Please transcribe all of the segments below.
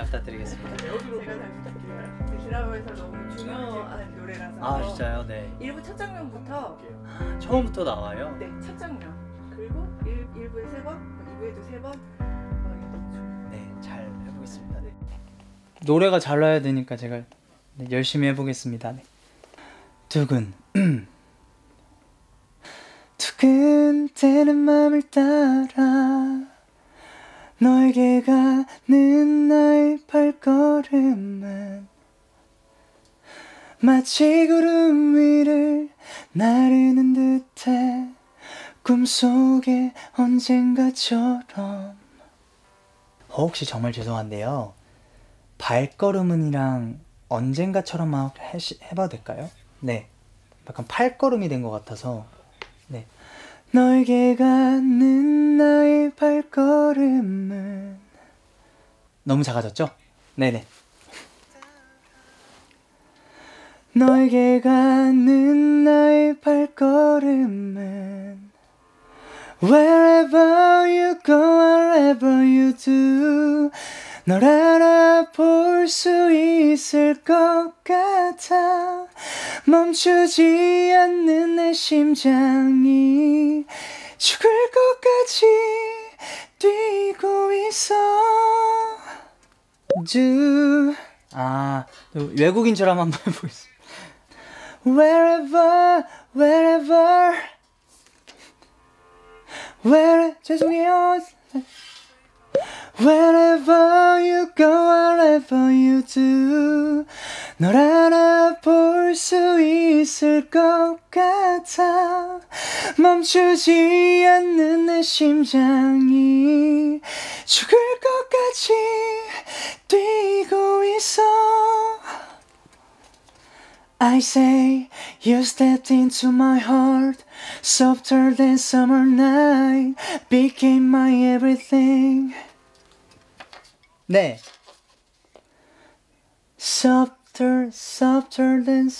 잘 부탁드리겠습니다. 제가 잘 부탁드려요. 그 드라마에서 너무 중요한 노래라서. 아 진짜요? 네. 1부 첫 장면부터 처음부터 나와요. 네, 첫 장면. 그리고 1, 1부에 세 번, 2부에도 세 번. 좋아요. 네, 잘 해보겠습니다. 네. 노래가 잘 나야 되니까 제가 네, 열심히 해보겠습니다. 네. 두근 두근대는 마음을 따라 너에게 가는 나의 발걸음은 마치 구름 위를 나르는 듯해 꿈속에 언젠가처럼. 혹시 정말 죄송한데요. 발걸음은이랑 언젠가처럼 막 해시, 해봐도 될까요? 네. 약간 팔걸음이 된 것 같아서. 네. 너에게 가는 나 너무 작아졌죠? 네네. 너에게 가는 나의 발걸음은 Wherever you go, wherever you do 널 알아볼 수 있을 것 같아. 멈추지 않는 내 심장이 죽을 것까지 뛰고 있어 주... 아 외국인처럼 한번 해보겠습니다 Wherever, wherever Where 죄송해요 Wherever you go, wherever you do 널 알아볼 수 있을 것 같아 멈추지 않는 내 심장이 죽을 것까지 뛰고 있어 I say you stepped into my heart softer than summer night became my everything 네 softer softer than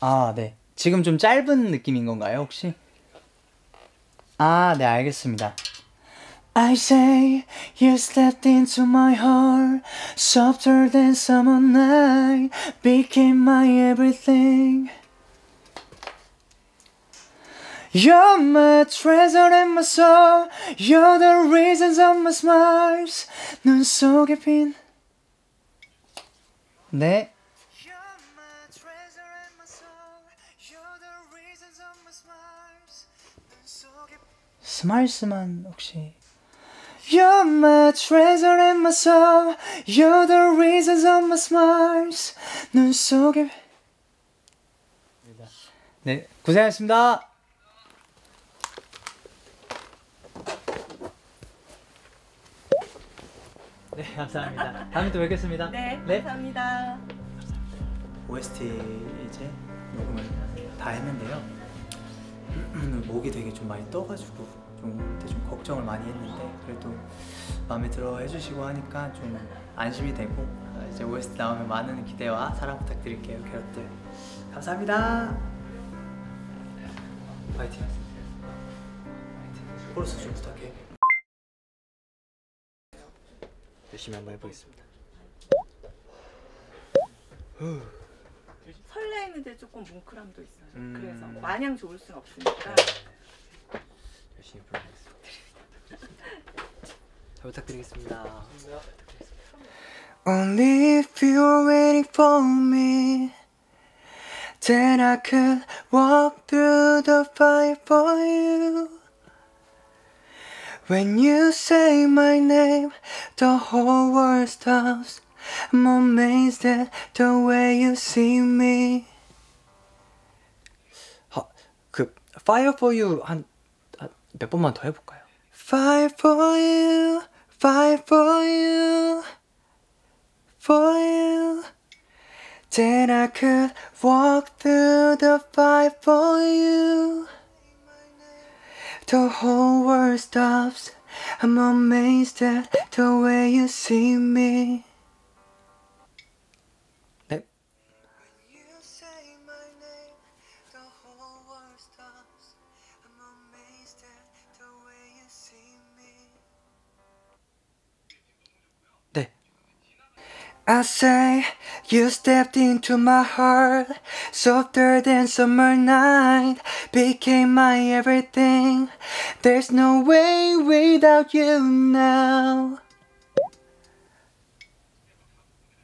아, 네. 지금 좀 짧은 느낌인 건가요, 혹시? 아, 네, 알겠습니다. I say you stepped into my heart softer than summer night became my everything You're my treasure and my soul You're the reasons of my smiles 눈 속에 핀 네. You're my treasure and my soul You're the reasons of my smiles 눈 속에 스마일스만 혹시 You're my treasure and my soul. You're the reasons of my smiles. 눈 속에. 네, 고생하셨습니다. 네, 감사합니다. 다음에 또 뵙겠습니다. 네, 감사합니다. OST 이제 녹음을 다 했는데요. 목이 되게 좀 많이 떠가지고 좀, 좀 걱정을 많이 했는데 그래도 마음에 들어 해주시고 하니까 좀 안심이 되고 아, 이제 OST 나오면 많은 기대와 사랑 부탁드릴게요, 캐럿들. 감사합니다. 파이팅. 파이팅. 코러스 좀 부탁해. 열심히 한번 해보겠습니다. 설레이는데 조금 뭉클함도 있어요. 음. 그래서 마냥 좋을 순 없으니까. 열심히 불러보겠습니다. 잘 부탁드리겠습니다. Only if you're waiting for me, then I could walk through the fire for you. When you say my name, the whole world stops. I'm amazed at the way you see me. 아, 그 Fire for You 한 몇 번만 더 해볼까요? Fire for you, fire for you, for you. Then I could walk through the fire for you. The whole world stops. I'm amazed at the way you see me. I say you stepped into my heart, softer than summer night, became my everything. There's no way without you now.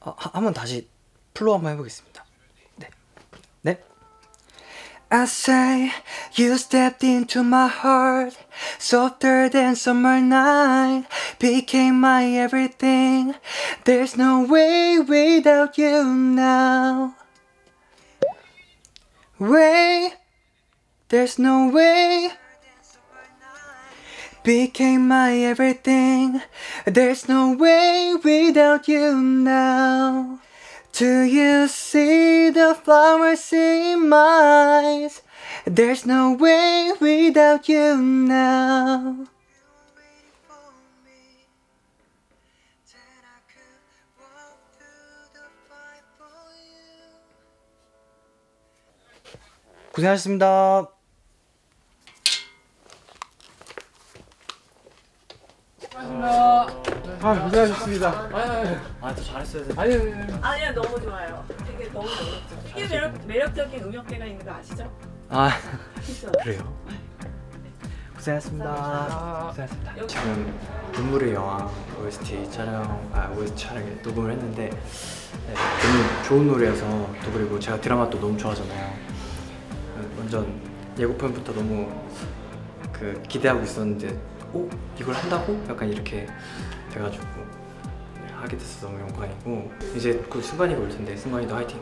어, 한번 다시 플로 한번 해보겠습니다. I say you stepped into my heart, softer than summer night, became my everything. There's no way without you now. Way, there's no way. Became my everything. There's no way without you now. Do you see the flowers in my eyes? There's no way without you now. 고생하셨습니다. 아 고생하셨습니다. 아, 더 잘했어야 돼. 아니 아니 아니. 아니야 너무 좋아요. 되게 너무 매력적. 되게 매력 매력적인 음역대가 있는 거 아시죠? 아. 그래요. 고생하셨습니다. 아, 고생하셨습니다. 지금 눈물의 여왕 OST 촬영 아 OST 촬영에 녹음을 했는데 네, 너무 좋은 노래여서 또 그리고 제가 드라마 또 너무 좋아하잖아요. 완전 예고편부터 너무 그 기대하고 있었는데 오 이걸 한다고 약간 이렇게 돼가지고 네, 하게 돼서 너무 영광이고 이제 곧 승관이가 올 텐데 승관이도 화이팅.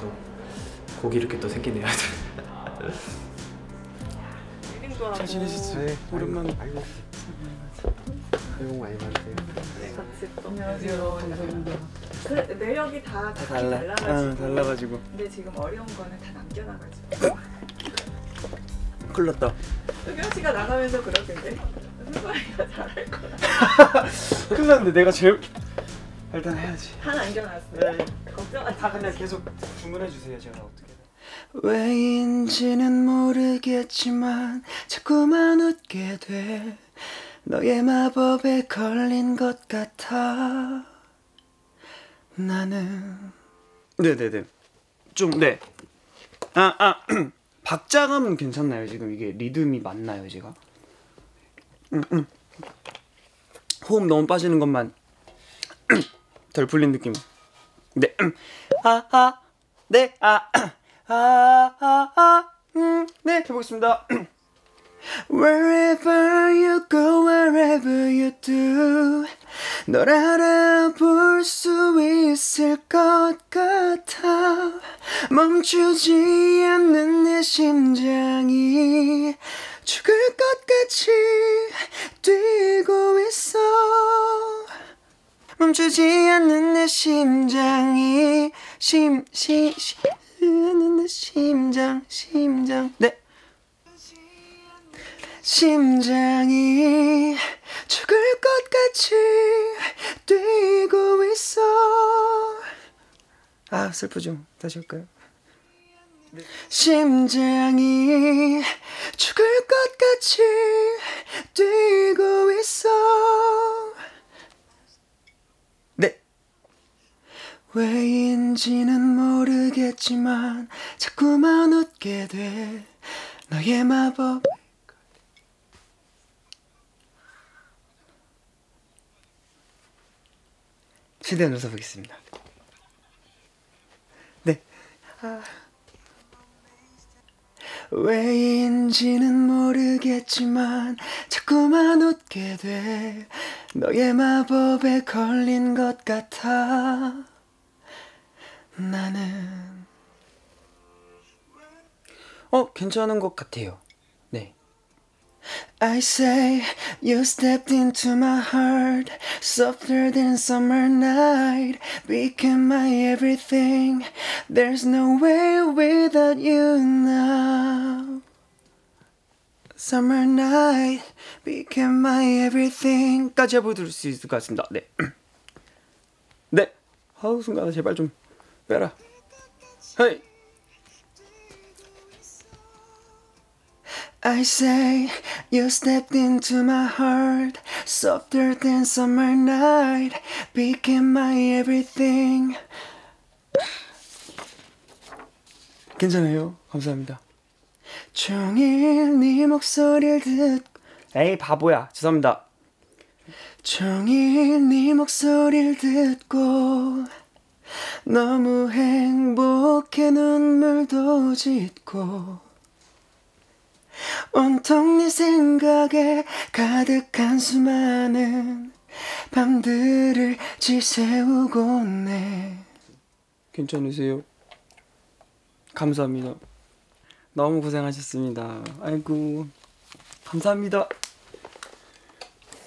또 곡이 이렇게 또 생기네요. 하고. 잘 지내셨어요? 네, 오랜만에. 아이고. 새해 복 많이 받으세요. 같이 또. 안녕하세요. 감사합니다. 그 매력이 다, 다 달라. 달라가지고. 응, 달라가지고. 근데 지금 어려운 거는 다 남겨놔가지고. 큰일 났다. 수경 씨가 나가면서 그러던데. 승관이가 잘할 거야. 큰일 났는데 내가 제일 일단 해야지. 다 남겨놨어. 네. 걱정하지 다 그냥 계속 주문해 주세요. 제가 어떻게. 왜인지는 모르겠지만 자꾸만 웃게 돼 너의 마법에 걸린 것 같아 나는 네네네 좀네 아, 아, 박자감은 괜찮나요 지금 이게 리듬이 맞나요 제가 음, 음. 호흡 너무 빠지는 것만 덜 풀린 느낌. 네. 하하 네, 아, 아, 아, 아, 음, 네, 해 보겠습니다. Wherever you go, wherever you do, 널 알아볼 수 있을 것 같아. 멈추지 않는 내 심장이 죽을 것 같이 뛰고 있어. 멈추지 않는 내 심장이 심심심 않는 내 심장 심장. 네. 심장이 죽을 것 같이 뛰고 있어. 아 슬프죠. 다시 할까요 심장이 죽을 것 같이 뛰고 있어. 네. 왜인지는 모르겠지만 자꾸만 웃게 돼. 너의 마법. 최대한 웃어보겠습니다. 네. 아. 왜인지는 모르겠지만 자꾸만 웃게 돼. 너의 마법에 걸린 것 같아. 나는. 어 괜찮은 것 같아요. 네 I say you stepped into my heart softer than summer night became my everything there's no way without you now Summer night became my everything까지 해보도록 수 있을 것 같습니다. 네. 네. 아우 순간아 제발 좀 빼라. 헤이. I say you stepped into my heart softer than summer night became my everything 괜찮아요 감사합니다 종일 네 목소리를 듣 에이 바보야 죄송합니다 종일 네 목소리를 듣고 너무 행복해 눈물도 짓고 온통 네 생각에 가득한 수많은 밤들을 지새우고 네. 괜찮으세요? 감사합니다. 너무 고생하셨습니다. 아이고 감사합니다.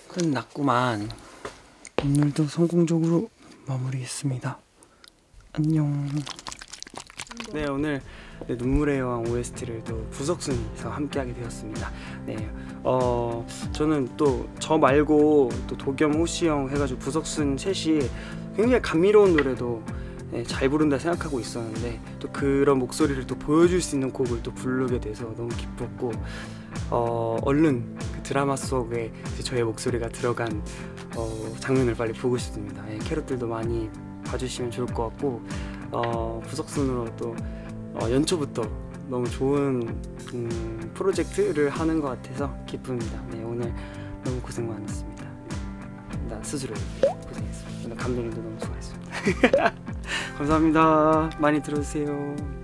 끝났구만. 오늘도 성공적으로 마무리했습니다. 안녕. 네 오늘 네, 눈물의 여왕 OST를 또 부석순에서 함께하게 되었습니다. 네, 어 저는 또 저 말고 또 도겸 호시 형 해가지고 부석순 셋이 굉장히 감미로운 노래도 네, 잘 부른다 생각하고 있었는데 또 그런 목소리를 또 보여줄 수 있는 곡을 또 부르게 돼서 너무 기뻤고 어 얼른 그 드라마 속에 저의 목소리가 들어간 어, 장면을 빨리 보고 싶습니다. 예, 캐럿들도 많이 봐주시면 좋을 것 같고 어, 부석순으로 또 어, 연초부터 너무 좋은 음, 프로젝트를 하는 것 같아서 기쁩니다. 네, 오늘 너무 고생 많았습니다. 나 스스로 고생했습니다. 감독님도 너무 수고하셨습니다. 감사합니다. 많이 들어주세요.